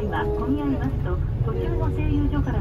りの際は混み合いますと途中の製油所から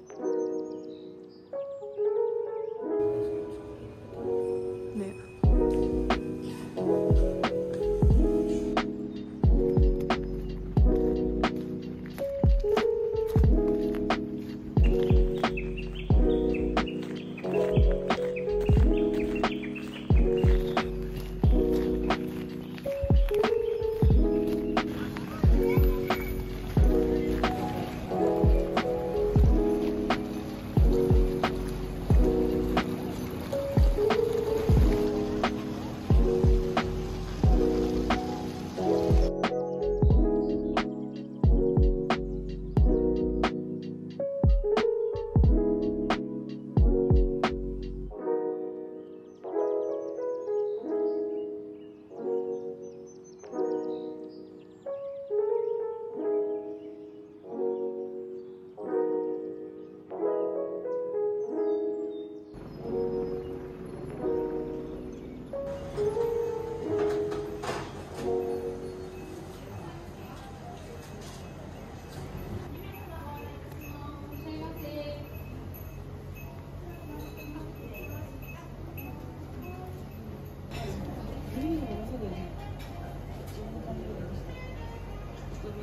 メ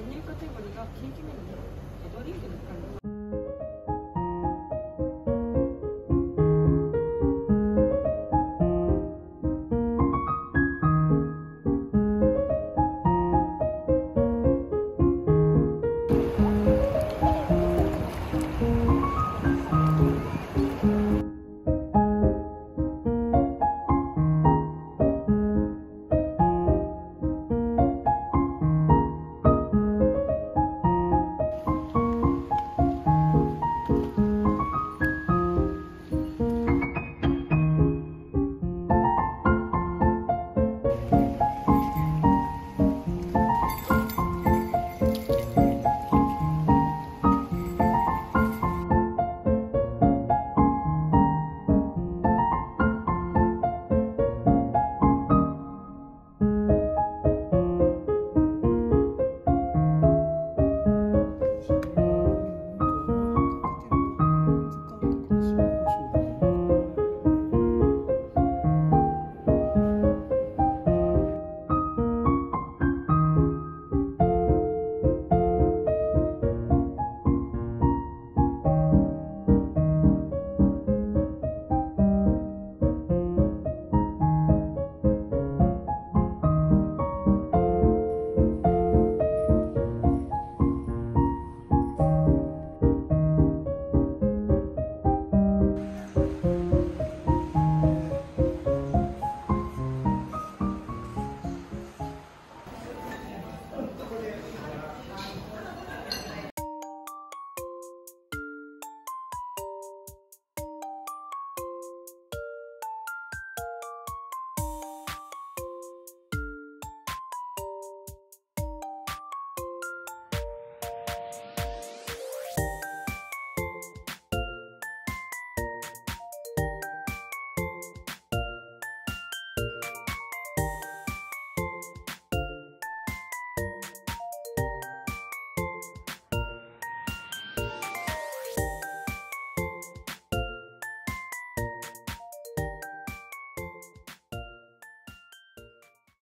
ニューカテゴリーがケーキメニュードリンクの感じ